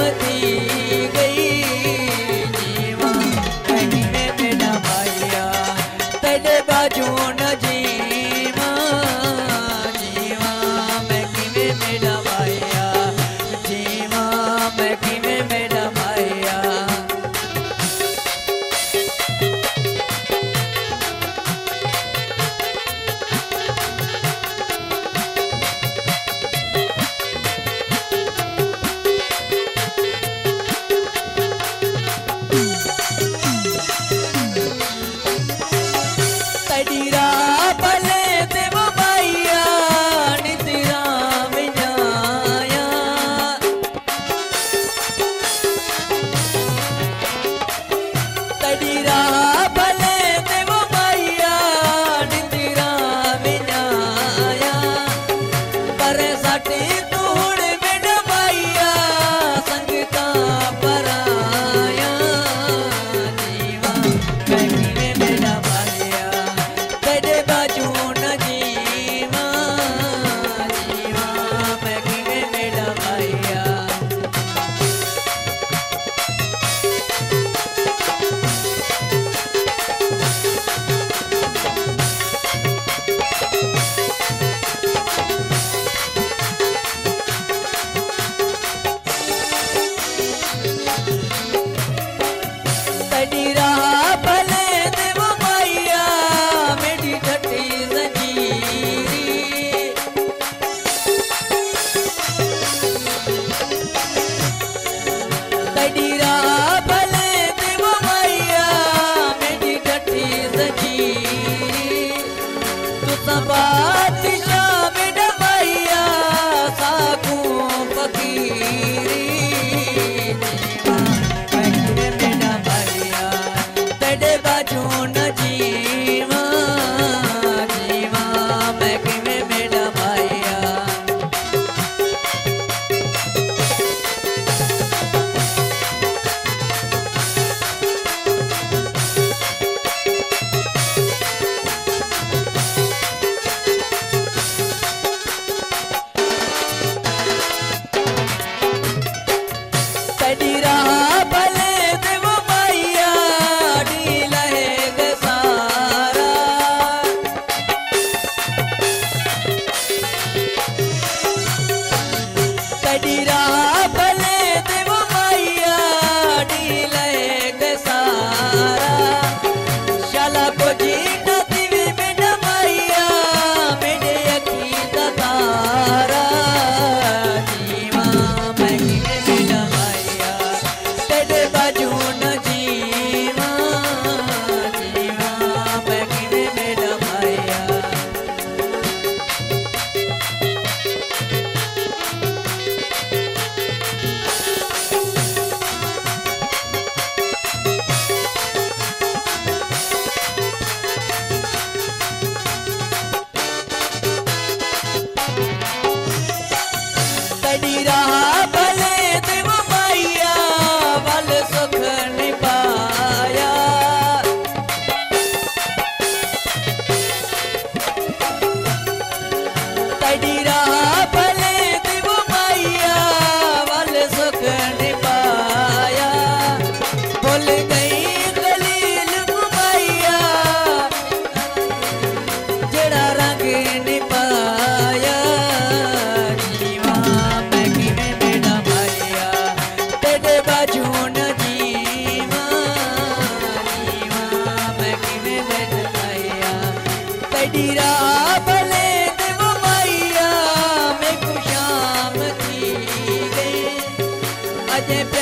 पति भल मैयाजी मैया सा बकीरी मैया जो न जी Yeah.